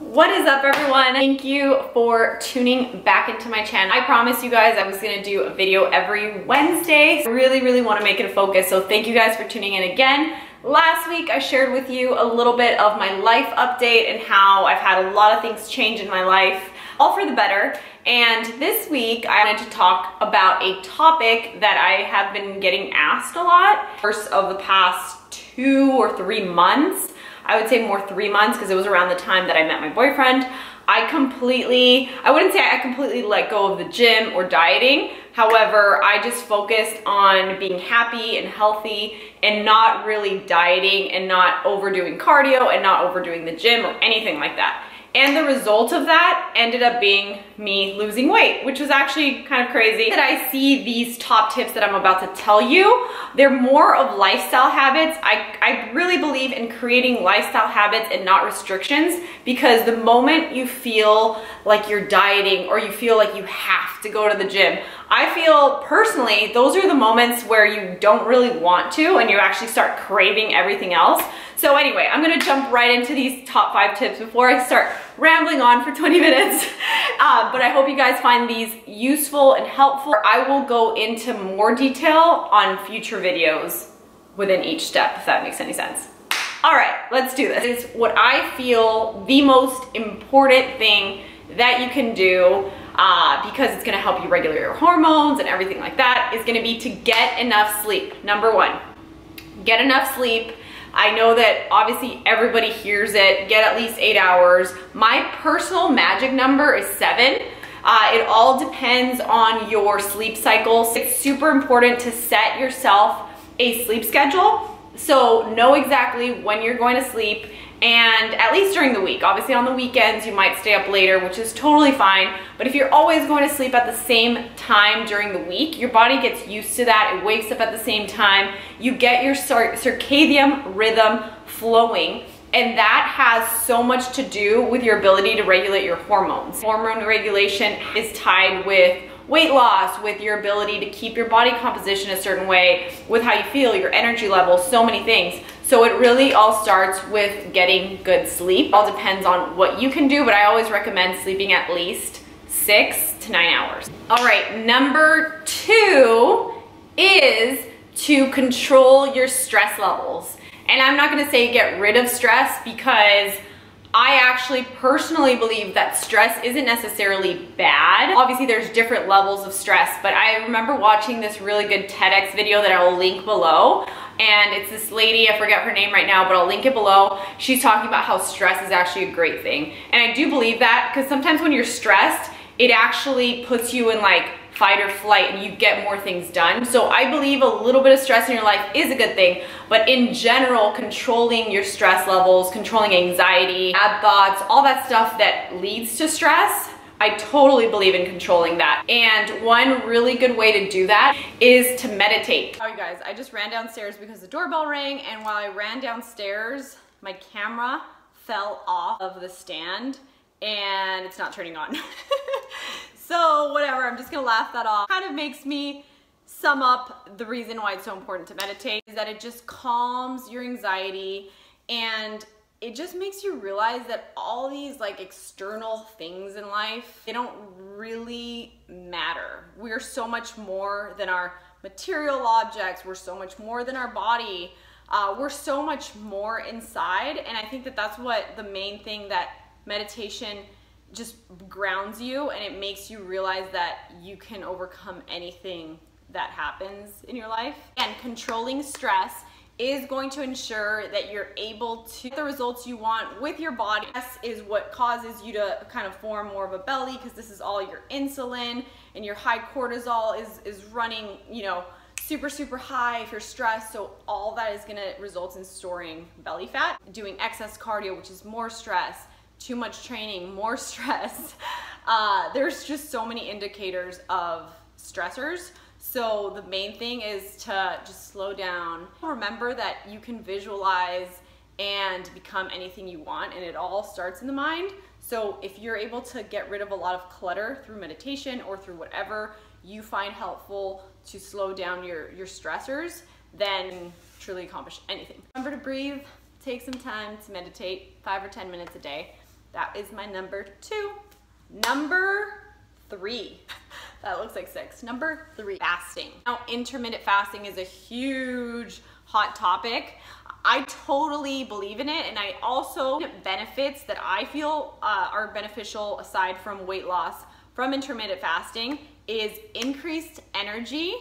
What is up everyone? Thank you for tuning back into my channel. I promised you guys I was gonna do a video every Wednesday. I really, really wanna make it a focus, so thank you guys for tuning in again. Last week I shared with you a little bit of my life update and how I've had a lot of things change in my life, all for the better. And this week I wanted to talk about a topic that I have been getting asked a lot. First of the past two or three months, I would say more three months because it was around the time that I met my boyfriend. I completely, I wouldn't say I completely let go of the gym or dieting. However, I just focused on being happy and healthy and not really dieting and not overdoing cardio and not overdoing the gym or anything like that. And the result of that ended up being me losing weight, which was actually kind of crazy. That I see these top tips that I'm about to tell you, they're more of lifestyle habits. I, I really believe in creating lifestyle habits and not restrictions because the moment you feel like you're dieting or you feel like you have to go to the gym, I feel personally, those are the moments where you don't really want to and you actually start craving everything else. So anyway, I'm gonna jump right into these top five tips before I start rambling on for 20 minutes. Uh, but I hope you guys find these useful and helpful. I will go into more detail on future videos within each step, if that makes any sense. All right, let's do this. This is what I feel the most important thing that you can do uh, because it's gonna help you regulate your hormones and everything like that is gonna be to get enough sleep. Number one, get enough sleep. I know that obviously everybody hears it, get at least eight hours. My personal magic number is seven. Uh, it all depends on your sleep cycle. It's super important to set yourself a sleep schedule. So know exactly when you're going to sleep and at least during the week. Obviously on the weekends you might stay up later, which is totally fine. But if you're always going to sleep at the same time during the week, your body gets used to that. It wakes up at the same time. You get your circadian rhythm flowing and that has so much to do with your ability to regulate your hormones. Hormone regulation is tied with weight loss, with your ability to keep your body composition a certain way, with how you feel, your energy level, so many things. So it really all starts with getting good sleep. All depends on what you can do, but I always recommend sleeping at least six to nine hours. All right, number two is to control your stress levels. And I'm not gonna say get rid of stress because I actually personally believe that stress isn't necessarily bad. Obviously there's different levels of stress, but I remember watching this really good TEDx video that I will link below and it's this lady, I forget her name right now, but I'll link it below. She's talking about how stress is actually a great thing. And I do believe that because sometimes when you're stressed, it actually puts you in like fight or flight and you get more things done. So I believe a little bit of stress in your life is a good thing, but in general, controlling your stress levels, controlling anxiety, bad thoughts, all that stuff that leads to stress, I totally believe in controlling that. And one really good way to do that is to meditate. All right guys, I just ran downstairs because the doorbell rang and while I ran downstairs, my camera fell off of the stand and it's not turning on. so whatever, I'm just gonna laugh that off. Kind of makes me sum up the reason why it's so important to meditate is that it just calms your anxiety and it just makes you realize that all these like external things in life, they don't really matter. We're so much more than our material objects. We're so much more than our body. Uh, we're so much more inside. And I think that that's what the main thing that meditation just grounds you and it makes you realize that you can overcome anything that happens in your life. And controlling stress is going to ensure that you're able to get the results you want with your body. This is what causes you to kind of form more of a belly because this is all your insulin and your high cortisol is, is running, you know, super, super high if you're stressed. So all that is gonna result in storing belly fat. Doing excess cardio, which is more stress, too much training, more stress. Uh, there's just so many indicators of stressors. So the main thing is to just slow down. Remember that you can visualize and become anything you want and it all starts in the mind. So if you're able to get rid of a lot of clutter through meditation or through whatever you find helpful to slow down your, your stressors, then truly accomplish anything. Remember to breathe, take some time to meditate, five or 10 minutes a day. That is my number two. Number three. that looks like six. Number three, fasting. Now, intermittent fasting is a huge hot topic. I totally believe in it and I also benefits that I feel uh, are beneficial aside from weight loss from intermittent fasting is increased energy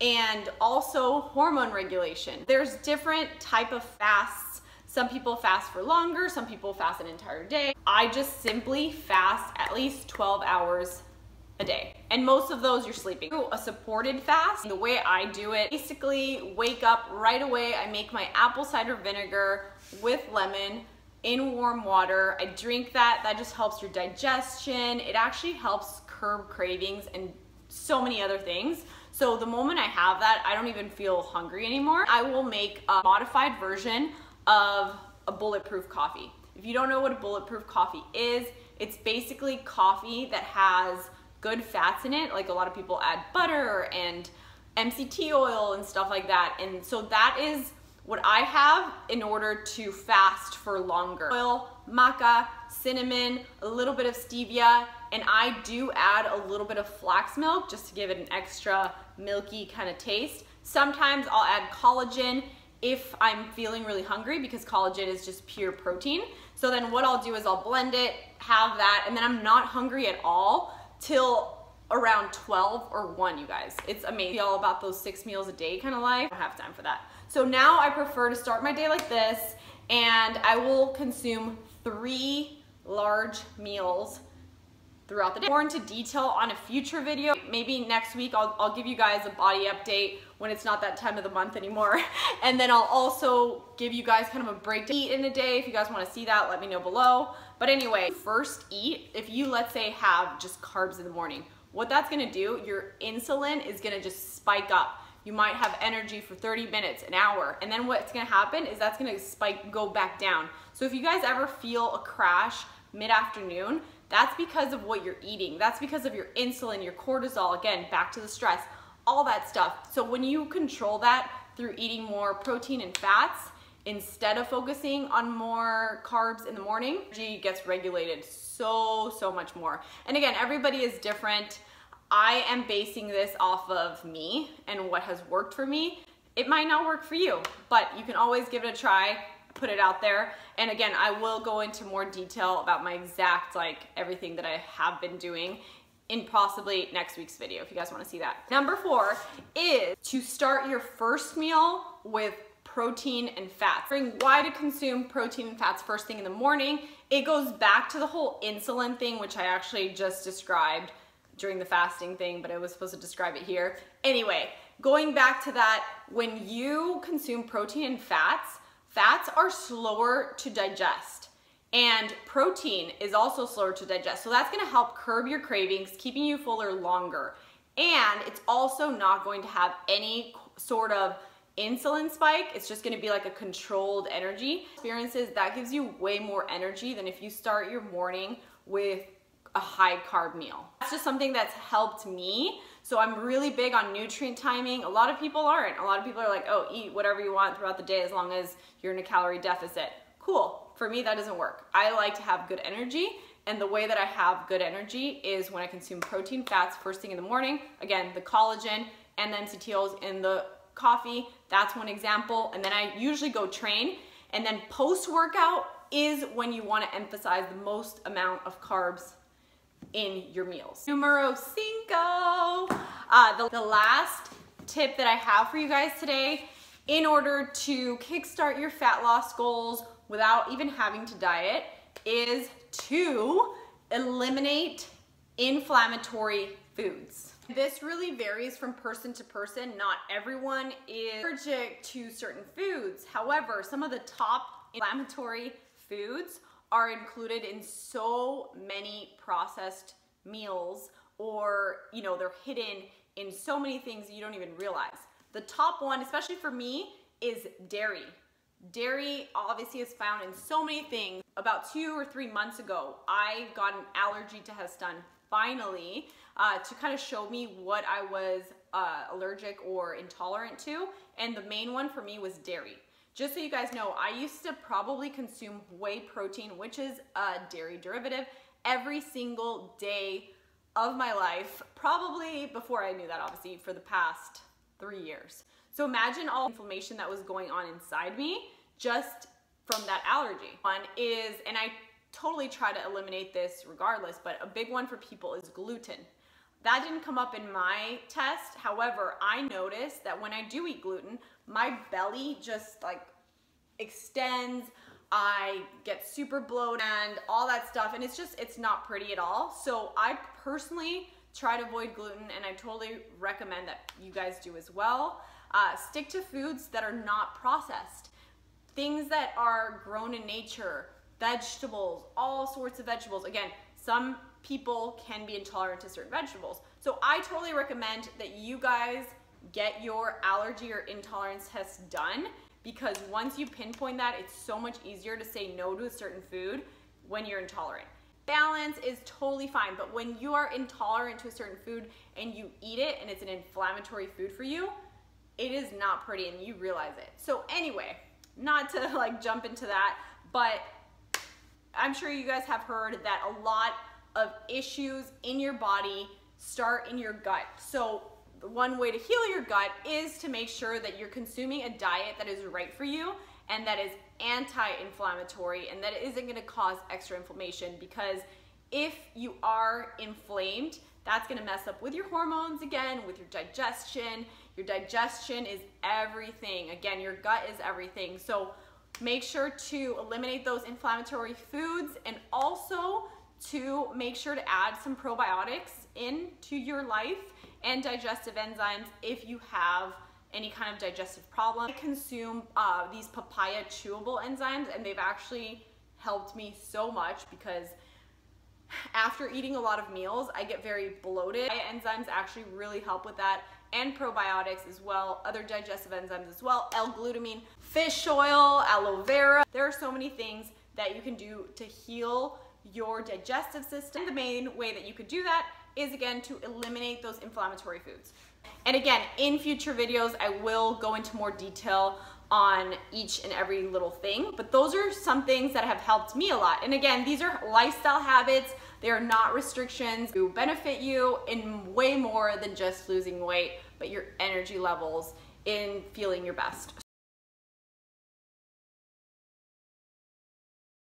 and also hormone regulation. There's different type of fasts. Some people fast for longer, some people fast an entire day. I just simply fast at least 12 hours a day. And most of those you're sleeping. A supported fast, the way I do it, basically wake up right away. I make my apple cider vinegar with lemon in warm water. I drink that. That just helps your digestion. It actually helps curb cravings and so many other things. So the moment I have that, I don't even feel hungry anymore. I will make a modified version of a bulletproof coffee. If you don't know what a bulletproof coffee is, it's basically coffee that has good fats in it. Like a lot of people add butter and MCT oil and stuff like that. And so that is what I have in order to fast for longer. Oil, maca, cinnamon, a little bit of stevia, and I do add a little bit of flax milk just to give it an extra milky kind of taste. Sometimes I'll add collagen if I'm feeling really hungry because collagen is just pure protein. So then what I'll do is I'll blend it, have that, and then I'm not hungry at all till around 12 or 1, you guys. It's amazing. All about those six meals a day kind of life. I don't have time for that. So now I prefer to start my day like this and I will consume three large meals throughout the day. More into detail on a future video. Maybe next week I'll, I'll give you guys a body update when it's not that time of the month anymore. and then I'll also give you guys kind of a break to eat in a day. If you guys wanna see that, let me know below. But anyway, first eat, if you let's say have just carbs in the morning, what that's gonna do, your insulin is gonna just spike up. You might have energy for 30 minutes, an hour, and then what's gonna happen is that's gonna spike, go back down. So if you guys ever feel a crash mid-afternoon, that's because of what you're eating. That's because of your insulin, your cortisol, again, back to the stress, all that stuff. So when you control that through eating more protein and fats, instead of focusing on more carbs in the morning, energy gets regulated so, so much more. And again, everybody is different. I am basing this off of me and what has worked for me. It might not work for you, but you can always give it a try put it out there. And again, I will go into more detail about my exact, like everything that I have been doing in possibly next week's video if you guys wanna see that. Number four is to start your first meal with protein and fats. Why to consume protein and fats first thing in the morning? It goes back to the whole insulin thing, which I actually just described during the fasting thing, but I was supposed to describe it here. Anyway, going back to that, when you consume protein and fats, Fats are slower to digest and protein is also slower to digest. So that's gonna help curb your cravings, keeping you fuller longer. And it's also not going to have any sort of insulin spike. It's just gonna be like a controlled energy. Experiences, that gives you way more energy than if you start your morning with a high carb meal. That's just something that's helped me. So I'm really big on nutrient timing. A lot of people aren't. A lot of people are like, oh, eat whatever you want throughout the day as long as you're in a calorie deficit. Cool. For me, that doesn't work. I like to have good energy. And the way that I have good energy is when I consume protein fats first thing in the morning. Again, the collagen and the MCT oils in the coffee. That's one example. And then I usually go train. And then post workout is when you want to emphasize the most amount of carbs in your meals. Numero cinco. Uh, the, the last tip that I have for you guys today in order to kickstart your fat loss goals without even having to diet is to eliminate inflammatory foods. This really varies from person to person. Not everyone is allergic to certain foods. However, some of the top inflammatory foods are included in so many processed meals or, you know, they're hidden in so many things you don't even realize. The top one, especially for me, is dairy. Dairy obviously is found in so many things. About two or three months ago, I got an allergy test done finally uh, to kind of show me what I was uh, allergic or intolerant to. And the main one for me was dairy. Just so you guys know, I used to probably consume whey protein, which is a dairy derivative, every single day of my life, probably before I knew that, obviously, for the past three years. So imagine all inflammation that was going on inside me just from that allergy. One is, and I totally try to eliminate this regardless, but a big one for people is gluten. That didn't come up in my test. However, I noticed that when I do eat gluten, my belly just like extends. I get super bloated and all that stuff. And it's just, it's not pretty at all. So I personally try to avoid gluten and I totally recommend that you guys do as well. Uh, stick to foods that are not processed. Things that are grown in nature, vegetables, all sorts of vegetables. Again, some people can be intolerant to certain vegetables. So I totally recommend that you guys get your allergy or intolerance test done because once you pinpoint that, it's so much easier to say no to a certain food when you're intolerant. Balance is totally fine, but when you are intolerant to a certain food and you eat it and it's an inflammatory food for you, it is not pretty and you realize it. So anyway, not to like jump into that, but I'm sure you guys have heard that a lot of issues in your body start in your gut. So one way to heal your gut is to make sure that you're consuming a diet that is right for you and that is anti-inflammatory and that isn't gonna cause extra inflammation because if you are inflamed, that's gonna mess up with your hormones again, with your digestion. Your digestion is everything. Again, your gut is everything. So make sure to eliminate those inflammatory foods and also to make sure to add some probiotics into your life and digestive enzymes if you have any kind of digestive problem. I consume uh, these papaya chewable enzymes and they've actually helped me so much because after eating a lot of meals, I get very bloated. Enzymes actually really help with that and probiotics as well, other digestive enzymes as well, L-glutamine, fish oil, aloe vera. There are so many things that you can do to heal your digestive system. The main way that you could do that is again to eliminate those inflammatory foods. And again, in future videos, I will go into more detail on each and every little thing, but those are some things that have helped me a lot. And again, these are lifestyle habits. They are not restrictions who benefit you in way more than just losing weight, but your energy levels in feeling your best.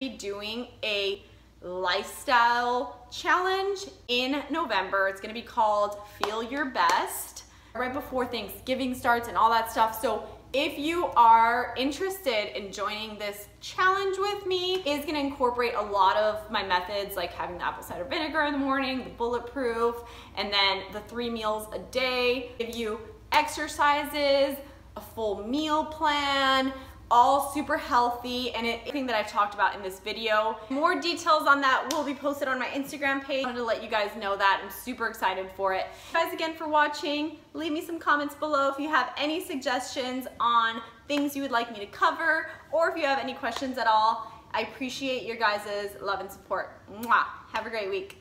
Be Doing a lifestyle challenge in November. It's gonna be called Feel Your Best right before Thanksgiving starts and all that stuff. So if you are interested in joining this challenge with me, is gonna incorporate a lot of my methods like having the apple cider vinegar in the morning, the bulletproof, and then the three meals a day, give you exercises, a full meal plan, all super healthy and everything that I've talked about in this video. More details on that will be posted on my Instagram page. I wanted to let you guys know that. I'm super excited for it. Guys again for watching. Leave me some comments below if you have any suggestions on things you would like me to cover or if you have any questions at all. I appreciate your guys' love and support. Mwah. Have a great week.